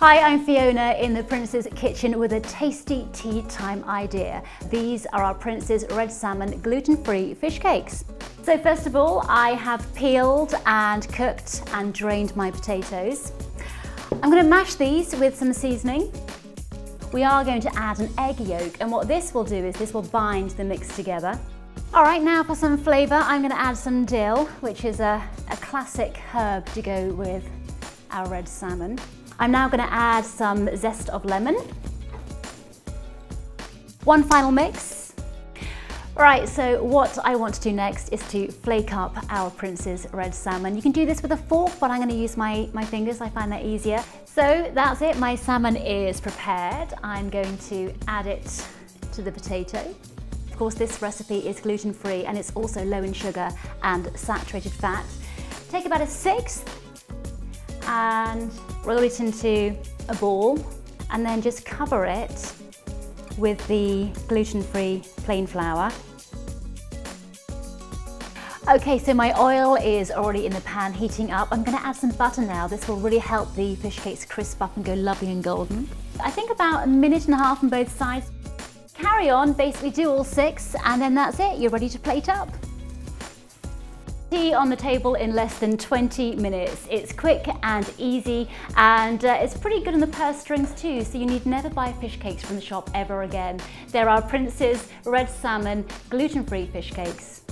Hi, I'm Fiona in the Prince's Kitchen with a tasty tea time idea. These are our Prince's Red Salmon gluten-free fish cakes. So first of all, I have peeled and cooked and drained my potatoes. I'm going to mash these with some seasoning. We are going to add an egg yolk and what this will do is this will bind the mix together. All right, now for some flavour, I'm going to add some dill, which is a, a classic herb to go with our red salmon. I'm now going to add some zest of lemon. One final mix. Right, so what I want to do next is to flake up our Prince's red salmon. You can do this with a fork, but I'm going to use my, my fingers. I find that easier. So that's it. My salmon is prepared. I'm going to add it to the potato. Of course, this recipe is gluten-free and it's also low in sugar and saturated fat. Take about a sixth and roll it into a ball and then just cover it with the gluten-free plain flour. Okay, so my oil is already in the pan heating up. I'm gonna add some butter now. This will really help the fish cakes crisp up and go lovely and golden. I think about a minute and a half on both sides. Carry on, basically do all six, and then that's it. You're ready to plate up. Tea on the table in less than 20 minutes. It's quick and easy and uh, it's pretty good on the purse strings too so you need never buy fish cakes from the shop ever again. There are Prince's Red Salmon gluten-free fish cakes.